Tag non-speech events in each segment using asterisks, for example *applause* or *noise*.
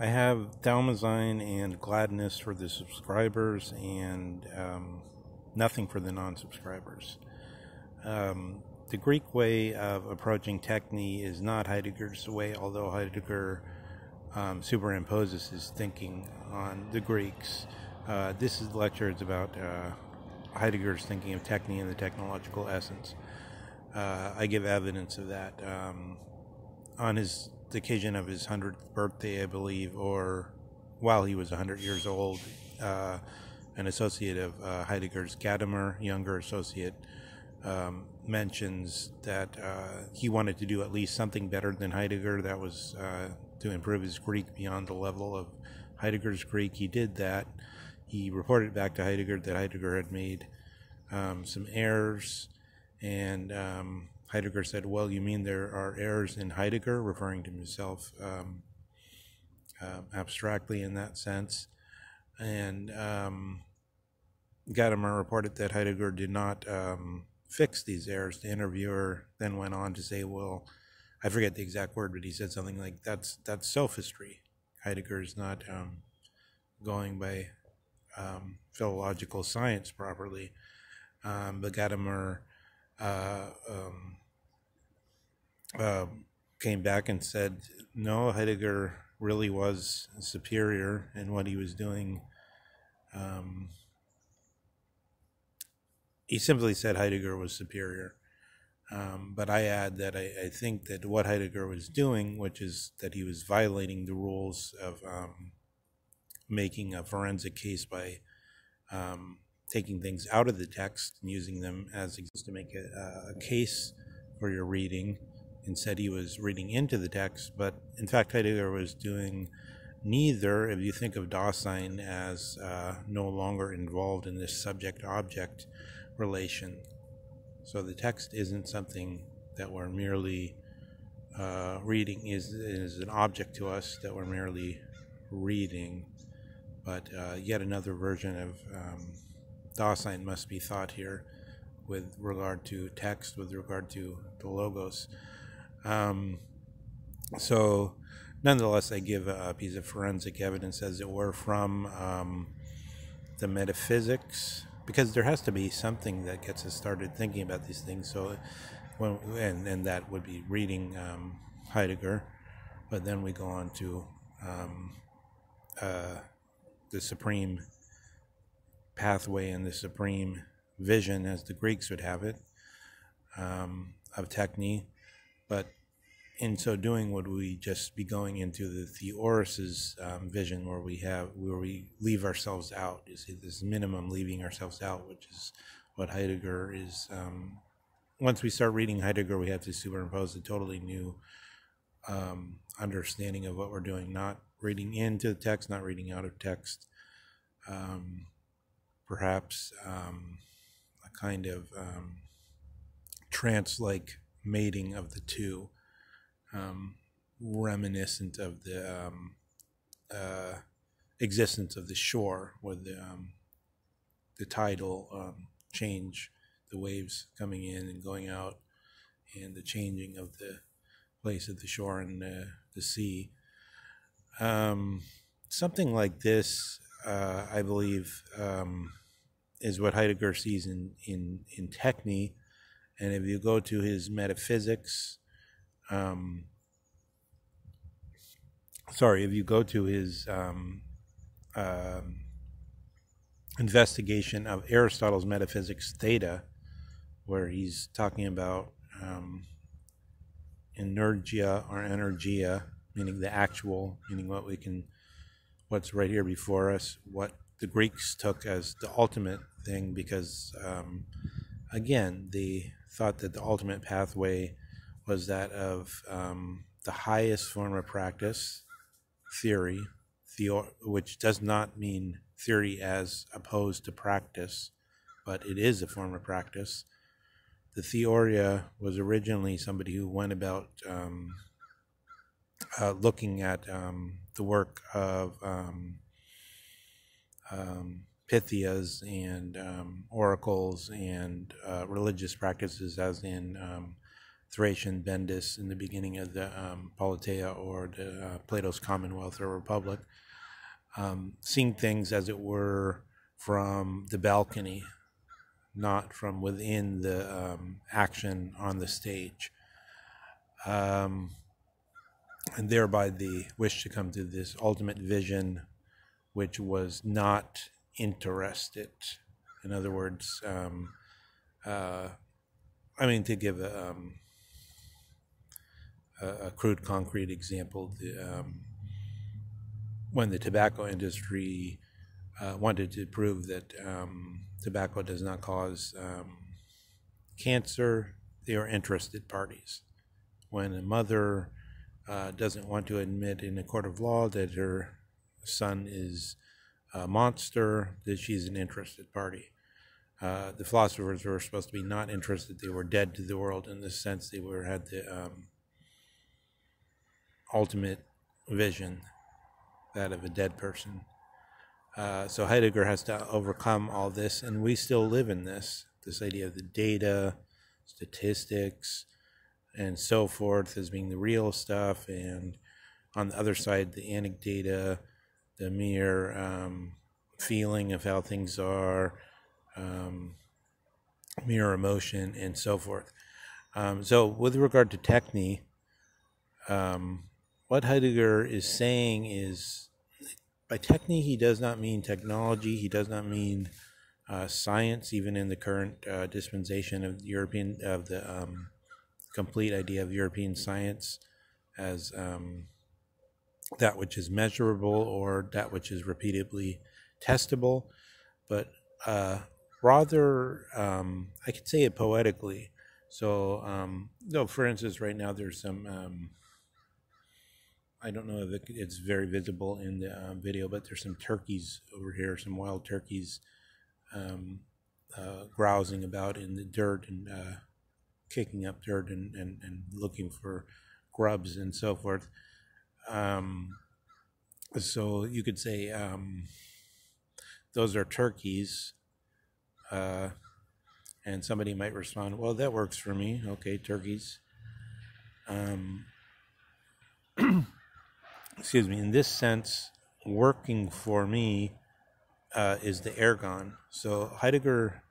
I have thaumazein and Gladness for the subscribers and um, nothing for the non subscribers. Um, the Greek way of approaching techne is not Heidegger's way, although Heidegger um, superimposes his thinking on the Greeks. Uh, this is the lecture is about uh, Heidegger's thinking of techne and the technological essence. Uh, I give evidence of that um, on his the occasion of his hundredth birthday, I believe, or while he was hundred years old. Uh, an associate of uh, Heidegger's, Gadamer, younger associate, um, mentions that uh, he wanted to do at least something better than Heidegger. That was uh, to improve his Greek beyond the level of Heidegger's Greek. He did that. He reported back to Heidegger that Heidegger had made um, some errors, and um, Heidegger said, "Well, you mean there are errors in Heidegger?" referring to himself um, uh, abstractly in that sense. And um, Gadamer reported that Heidegger did not um, fix these errors. The interviewer then went on to say, well, I forget the exact word, but he said something like, that's, that's sophistry. Heidegger is not um, going by um, philological science properly. But Gadamer uh, um, uh, came back and said, no, Heidegger really was superior in what he was doing. Um, he simply said Heidegger was superior. Um, but I add that I, I, think that what Heidegger was doing, which is that he was violating the rules of um, making a forensic case by um, taking things out of the text and using them as to make a, a, case for your reading. Instead, he was reading into the text, but in fact, Heidegger was doing neither. If you think of Dasein as uh, no longer involved in this subject object relation. So the text isn't something that we're merely uh, reading, is, is an object to us that we're merely reading. But uh, yet another version of um, Dasein must be thought here with regard to text, with regard to the logos. Um, so, nonetheless, I give a piece of forensic evidence, as it were, from um, the metaphysics because there has to be something that gets us started thinking about these things. So, when and and that would be reading um, Heidegger, but then we go on to um, uh, the supreme pathway and the supreme vision, as the Greeks would have it, um, of techne. But in so doing, would we just be going into the Theorist's um, vision, where we have where we leave ourselves out? You see, this minimum leaving ourselves out, which is what Heidegger is. Um, once we start reading Heidegger, we have to superimpose a totally new um, understanding of what we're doing, not reading into the text, not reading out of text. Um, perhaps um, a kind of um, trance-like mating of the two um, reminiscent of the um, uh, existence of the shore with the, um, the tidal um, change, the waves coming in and going out, and the changing of the place of the shore and the, the sea. Um, something like this, uh, I believe, um, is what Heidegger sees in, in, in techne. And if you go to his metaphysics, um, sorry, if you go to his um, uh, investigation of Aristotle's Metaphysics Theta, where he's talking about um, energia or energia, meaning the actual, meaning what we can, what's right here before us, what the Greeks took as the ultimate thing, because um, again, they thought that the ultimate pathway was that of um, the highest form of practice, theory, theo- which does not mean theory as opposed to practice, but it is a form of practice. The Theoria was originally somebody who went about um, uh, looking at um, the work of um, Pythias and um, oracles and uh, religious practices, as in um, Thracian Bendis in the beginning of the um, Politeia or the uh, Plato's Commonwealth or Republic, um, seeing things as it were from the balcony, not from within the um, action on the stage. Um, and thereby the wish to come to this ultimate vision, which was not interested. In other words, um, uh, I mean, to give a, um, a, a, crude, concrete example, the, um, when the tobacco industry uh, wanted to prove that um, tobacco does not cause um, cancer, they are interested parties. When a mother uh, doesn't want to admit in a court of law that her son is a monster, that she's an interested party. Uh, the philosophers were supposed to be not interested; they were dead to the world in the sense they were had the um, ultimate vision, that of a dead person. Uh, so Heidegger has to overcome all this, and we still live in this this idea of the data, statistics, and so forth as being the real stuff, and on the other side, the anecdata, the mere um, feeling of how things are, um, mere emotion, and so forth. Um, so, with regard to techne, um, what Heidegger is saying is by techne, he does not mean technology, he does not mean uh, science, even in the current uh, dispensation of European of the um, complete idea of European science as um, that which is measurable or that which is repeatedly testable, but uh, rather, um, I could say it poetically. So, um, no, for instance, right now there's some. Um, I don't know if it's very visible in the uh, video, but there's some turkeys over here, some wild turkeys um, uh, grousing about in the dirt and uh, kicking up dirt and, and, and looking for grubs and so forth. Um, so you could say um, those are turkeys. Uh, and somebody might respond, well, that works for me. Okay, turkeys. Um, *clears throat* excuse me, in this sense, working for me uh, is the ergon. So Heidegger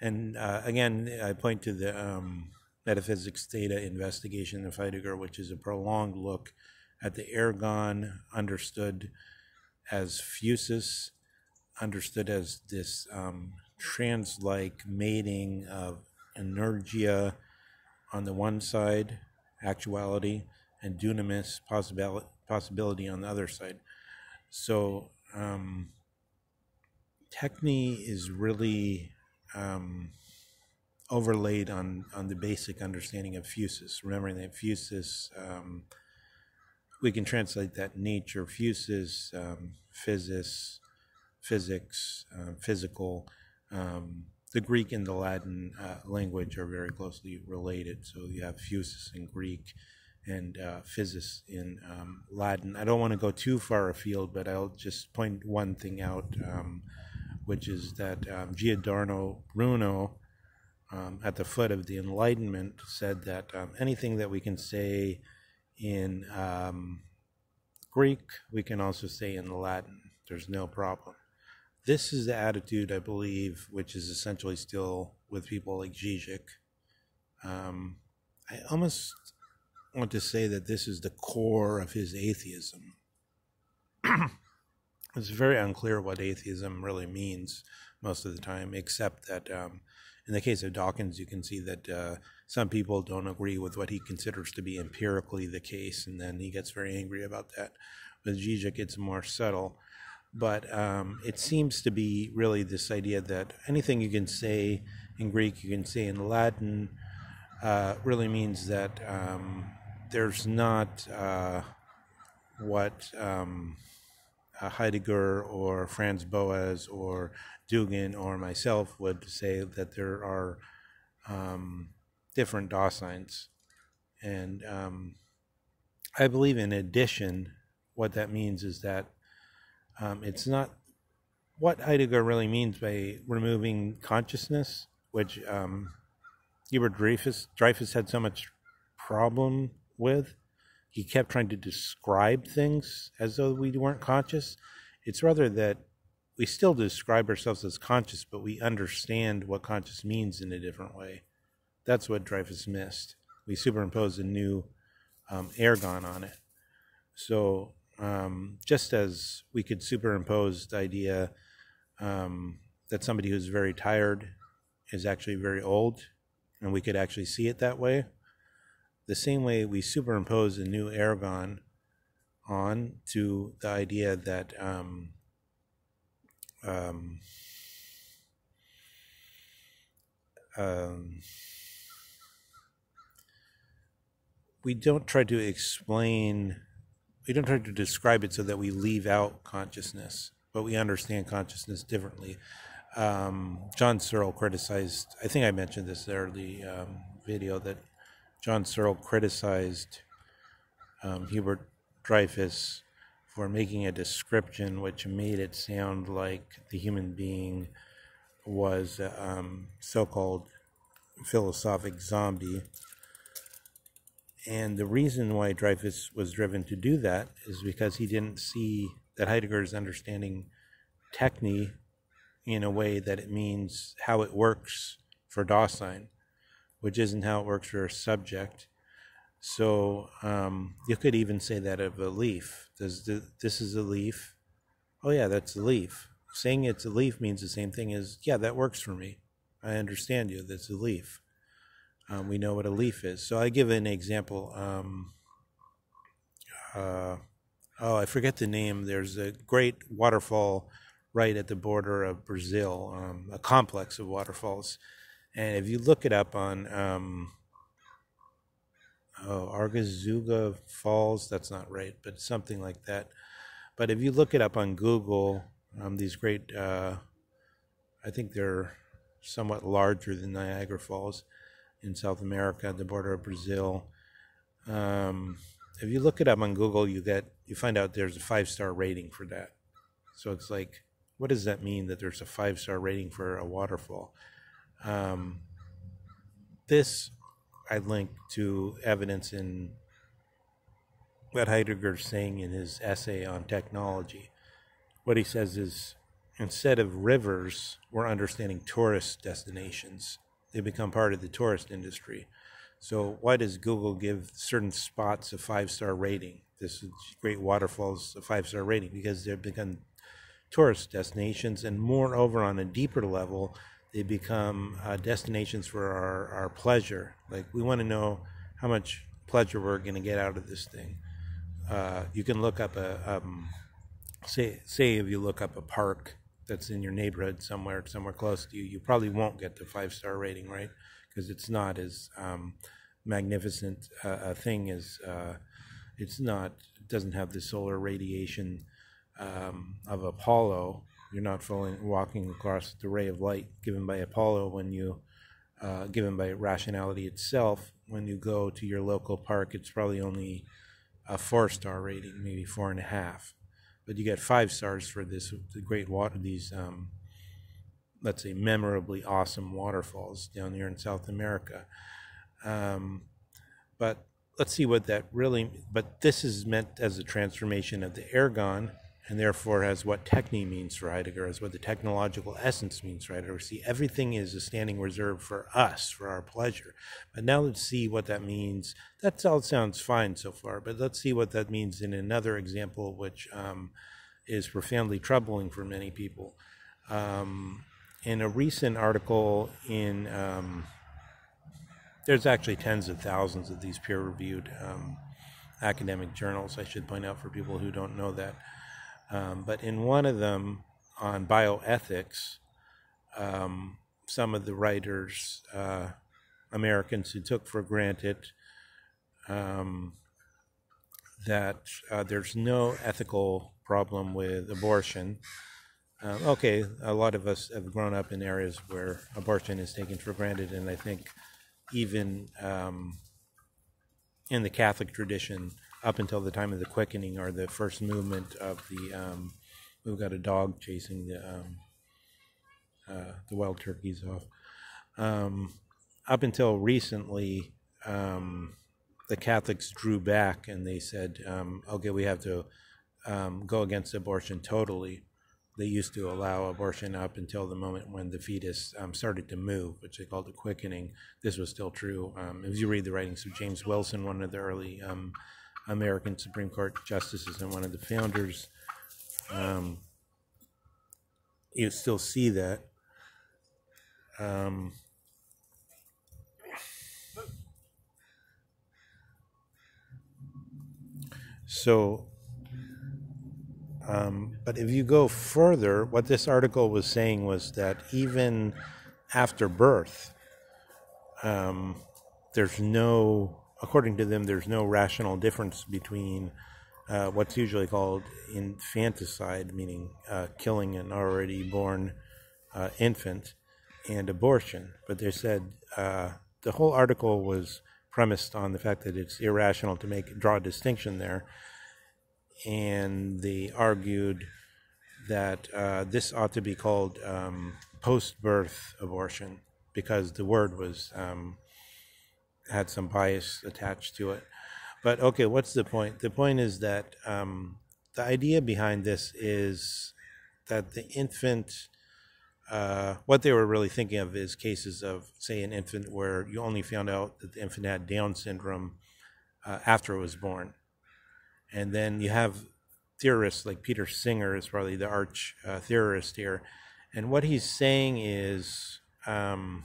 and uh, again, I point to the um, metaphysics Theta investigation of Heidegger, which is a prolonged look at the ergon understood as phusis understood as this um, trans like mating of energia on the one side, actuality, and dunamis, possibility, possibility on the other side. So, um, techne is really um, overlaid on, on the basic understanding of phusis remembering that fusus um, we can translate that nature, phusis, um, physis, physics, uh, physical. Um, the Greek and the Latin uh, language are very closely related. So you have phusis in Greek and uh, physis in um, Latin. I don't want to go too far afield, but I'll just point one thing out. Um, which is that um, Giordano Bruno, um, at the foot of the Enlightenment, said that um, anything that we can say in um, Greek, we can also say in Latin. There's no problem. This is the attitude, I believe, which is essentially still with people like Zizek. Um, I almost want to say that this is the core of his atheism. *clears throat* it's very unclear what atheism really means most of the time, except that um, in the case of Dawkins, you can see that uh, some people don't agree with what he considers to be empirically the case, and then he gets very angry about that. With Zizek, it's more subtle. But um, it seems to be really this idea that anything you can say in Greek, you can say in Latin, uh, really means that um, there's not uh, what. Um, Heidegger or Franz Boas or Dugin or myself would say that there are um, different Daseins. And um, I believe, in addition, what that means is that um, it's not what Heidegger really means by removing consciousness, which um, Hubert Dreyfus, Dreyfus had so much problem with. He kept trying to describe things as though we weren't conscious. It's rather that we still describe ourselves as conscious, but we understand what conscious means in a different way. That's what Dreyfus missed. We superimposed a new um, ergon on it. So um, just as we could superimpose the idea um, that somebody who's very tired is actually very old, and we could actually see it that way, the same way we superimpose a new ergon on to the idea that um, um, um, we don't try to explain, we don't try to describe it so that we leave out consciousness, but we understand consciousness differently. Um, John Searle criticized, I think I mentioned this early um, video, that John Searle criticized um, Hubert Dreyfus for making a description which made it sound like the human being was a um, so called philosophic zombie. And the reason why Dreyfus was driven to do that is because he didn't see that Heidegger is understanding techne in a way that it means how it works for Dasein, which isn't how it works for a subject. So um, you could even say that of a leaf. Does the, this is a leaf? Oh yeah, that's a leaf. Saying it's a leaf means the same thing as yeah, that works for me. I understand you. That's a leaf. Um, we know what a leaf is. So I give an example. Um, uh, oh, I forget the name. There's a great waterfall right at the border of Brazil, um, a complex of waterfalls. And if you look it up on um, oh, Argazuga Falls, that's not right, but something like that. But if you look it up on Google, um, these great, uh, I think they're somewhat larger than Niagara Falls in South America, the border of Brazil. Um, if you look it up on Google, you get you find out there's a five star rating for that. So it's like, what does that mean that there's a five star rating for a waterfall? Um, this I link to evidence in what Heidegger's saying in his essay on technology. What he says is instead of rivers, we're understanding tourist destinations. They become part of the tourist industry. So, why does Google give certain spots a five star rating? This is great waterfalls a five star rating because they've become tourist destinations, and moreover, on a deeper level, they become uh, destinations for our, our pleasure. Like we want to know how much pleasure we're going to get out of this thing. Uh, you can look up a um, say say if you look up a park that's in your neighborhood somewhere somewhere close to you, you probably won't get the five star rating, right? Because it's not as um, magnificent uh, a thing as uh, it's not. It doesn't have the solar radiation um, of Apollo you're not falling, walking across the ray of light given by Apollo when you, uh, given by rationality itself. When you go to your local park, it's probably only a four star rating, maybe four and a half. But you get five stars for this the great water, these, um, let's say, memorably awesome waterfalls down here in South America. Um, but let's see what that really. But this is meant as a transformation of the ergon and therefore has what techne means for Heidegger, as what the technological essence means for Heidegger. See, everything is a standing reserve for us, for our pleasure. But now let's see what that means. That all sounds fine so far, but let's see what that means in another example, which um, is profoundly troubling for many people. Um, in a recent article in, um, there's actually tens of thousands of these peer reviewed um, academic journals, I should point out for people who don't know that. Um, but in one of them on bioethics, um, some of the writers, uh, Americans who took for granted um, that uh, there's no ethical problem with abortion. Um, okay, a lot of us have grown up in areas where abortion is taken for granted, and I think even um, in the Catholic tradition, up until the time of the quickening or the first movement of the um, we've got a dog chasing the um, uh, the wild turkeys off. Um, up until recently, um, the Catholics drew back and they said, um, okay, we have to um, go against abortion totally. They used to allow abortion up until the moment when the fetus started to move, which they called the quickening. This was still true. Um, if you read the writings of James Wilson, one of the early um, American Supreme Court justices and one of the founders, um, you still see that. Um, so, um, but if you go further, what this article was saying was that even after birth, um, there's no, according to them, there's no rational difference between uh, what's usually called infanticide, meaning uh, killing an already born uh, infant, and abortion. But they said uh, the whole article was premised on the fact that it's irrational to make draw a distinction there, and they argued that uh, this ought to be called um, post-birth abortion because the word was um, had some bias attached to it. But okay, what's the point? The point is that um, the idea behind this is that the infant, uh, what they were really thinking of is cases of, say, an infant where you only found out that the infant had Down syndrome uh, after it was born. And then you have theorists like Peter Singer is probably the arch uh, theorist here. And what he's saying is um,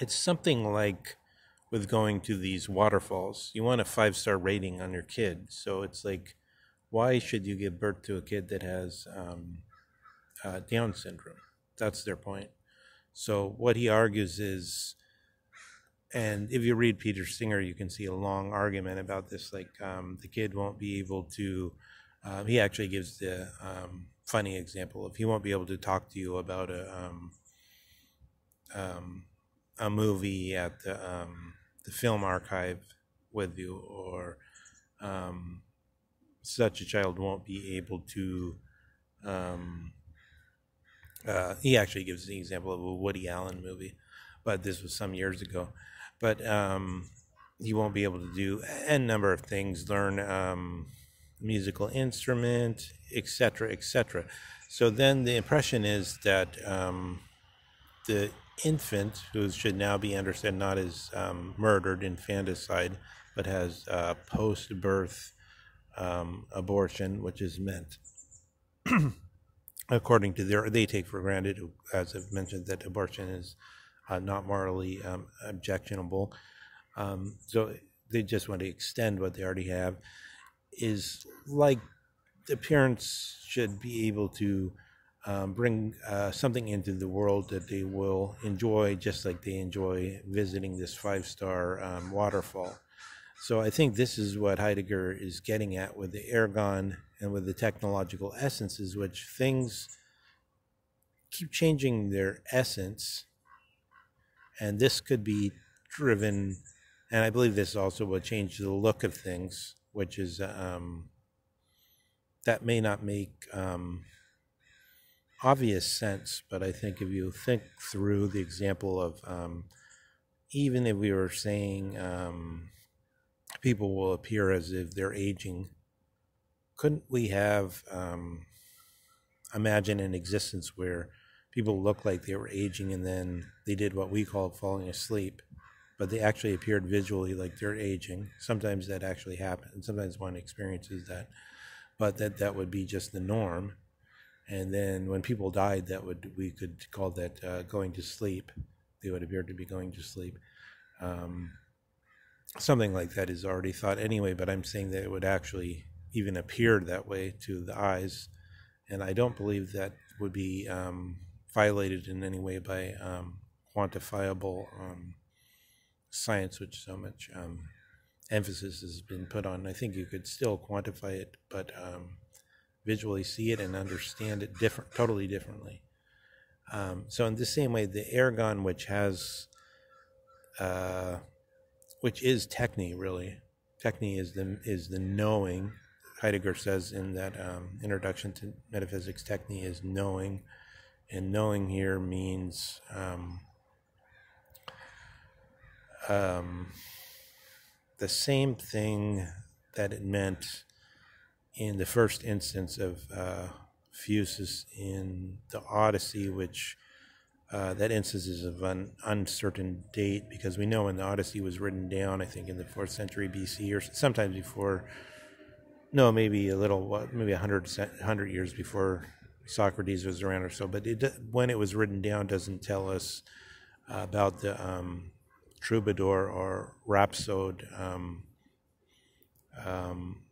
it's something like with going to these waterfalls. You want a five star rating on your kid. So it's like, why should you give birth to a kid that has um, uh, Down syndrome? That's their point. So what he argues is, and if you read Peter Singer, you can see a long argument about this. Like um, the kid won't be able to. Uh, he actually gives the um, funny example of he won't be able to talk to you about a um, um, a movie at the um, the film archive with you, or um, such a child won't be able to. Um, uh, he actually gives the example of a Woody Allen movie, but this was some years ago. But um, he won't be able to do a number of things, learn um, musical instrument, etc., etc. So then the impression is that um, the infant who should now be understood not as um, murdered infanticide, but has uh, post birth um, abortion, which is meant, *clears throat* according to their, they take for granted, as I've mentioned, that abortion is uh, not morally um, objectionable. Um, so they just want to extend what they already have. Is like the parents should be able to um, bring uh, something into the world that they will enjoy, just like they enjoy visiting this five star um, waterfall. So I think this is what Heidegger is getting at with the ergon and with the technological essences, which things keep changing their essence. And this could be driven, and I believe this also will change the look of things, which is um, that may not make um, obvious sense, but I think if you think through the example of um, even if we were saying um, people will appear as if they're aging, couldn't we have um, imagine an existence where people look like they were aging and then they did what we call falling asleep, but they actually appeared visually like they're aging. Sometimes that actually happens. Sometimes one experiences that, but that that would be just the norm and then when people died, that would we could call that uh, going to sleep. They would appear to be going to sleep. Um, something like that is already thought anyway, but I'm saying that it would actually even appear that way to the eyes, and I don't believe that would be um, violated in any way by um, quantifiable um, science, which so much um, emphasis has been put on. I think you could still quantify it, but um, visually see it and understand it different, totally differently. Um, so in the same way, the ergon, which has, uh, which is techne really, techne is the is the knowing. Heidegger says in that um, introduction to metaphysics, techne is knowing, and knowing here means um, um, the same thing that it meant in the first instance of uh, in the Odyssey, which uh, that instance is of an uncertain date because we know when the Odyssey was written down, I think in the fourth century BC or sometimes before. No, maybe a little, maybe a hundred hundred years before Socrates was around or so. But it, when it was written down, doesn't tell us uh, about the um, troubadour or rhapsode um, um,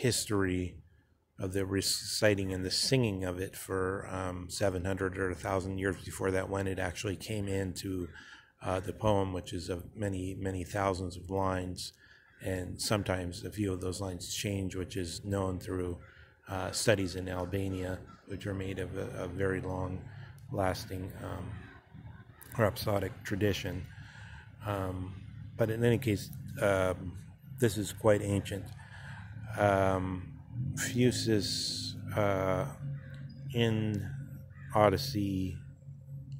history of the reciting and the singing of it for um, 700 or 1,000 years before that, when it actually came into uh, the poem, which is of many, many thousands of lines. And sometimes a few of those lines change, which is known through uh, studies in Albania, which are made of a, a very long lasting um, rhapsodic tradition. Um, but in any case, um, this is quite ancient. Um, uh, in Odyssey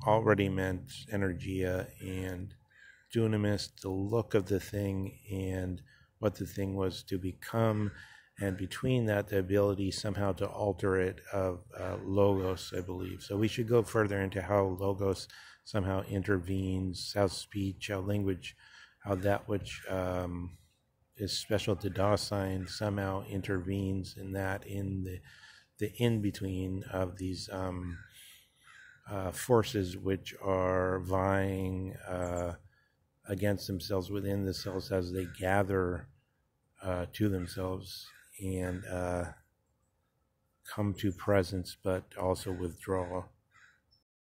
already meant energia and dunamis, the look of the thing and what the thing was to become, and between that, the ability somehow to alter it of uh, logos, I believe. So we should go further into how logos somehow intervenes, how speech, how language, how that which um, is special to Dasein somehow intervenes in that in the the in between of these um, uh, forces which are vying uh, against themselves within the cells as they gather uh, to themselves and uh, come to presence, but also withdraw.